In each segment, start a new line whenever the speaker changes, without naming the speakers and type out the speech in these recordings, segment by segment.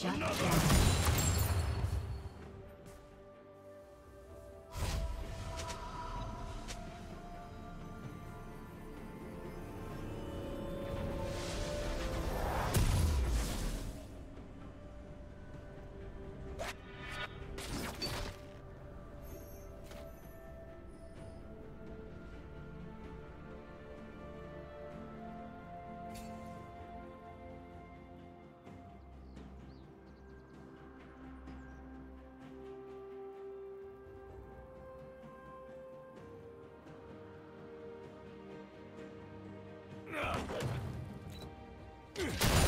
Shut down.
More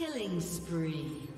Killing spree.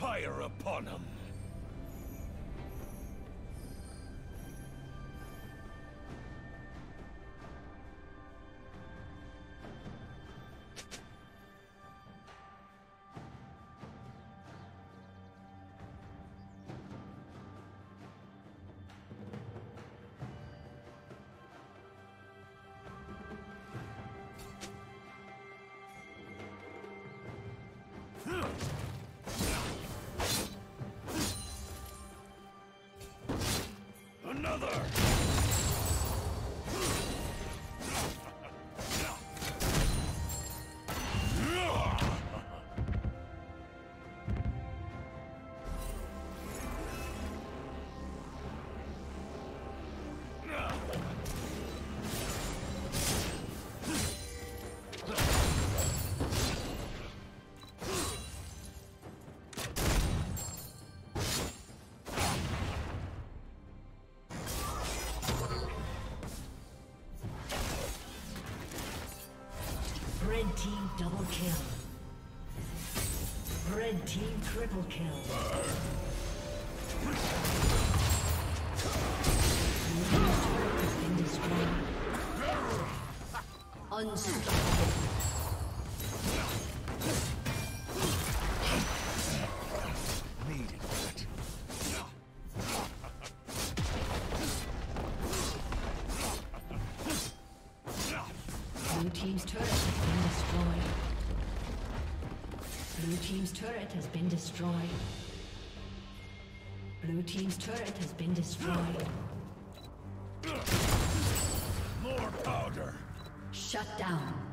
Fire upon him.
Double kill. Red team triple kill. Unstoppable. Turret has been destroyed. Blue team's turret has been destroyed.
More powder.
Shut down.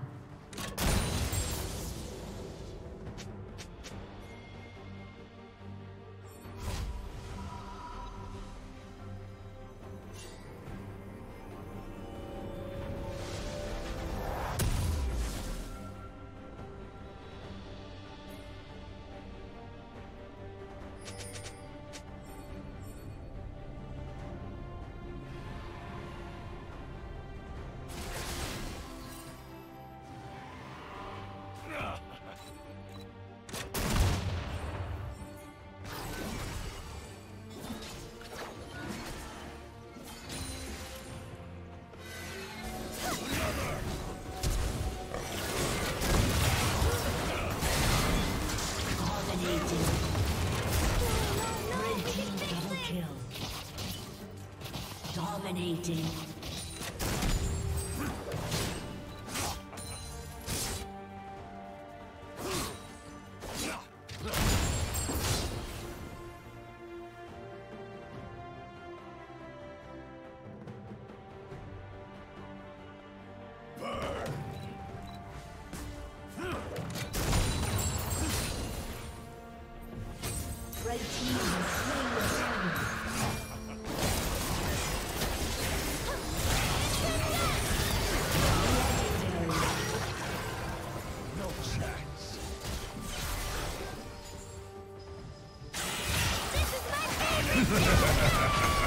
Dominating. Red team has slain the dragon. Legendary.
No chance.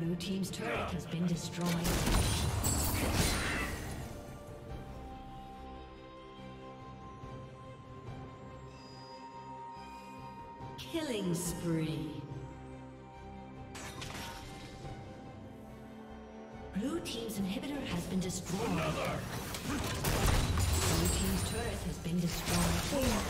Blue team's turret has been destroyed. Killing spree. Blue team's inhibitor has been destroyed. Another. Blue team's turret has been destroyed.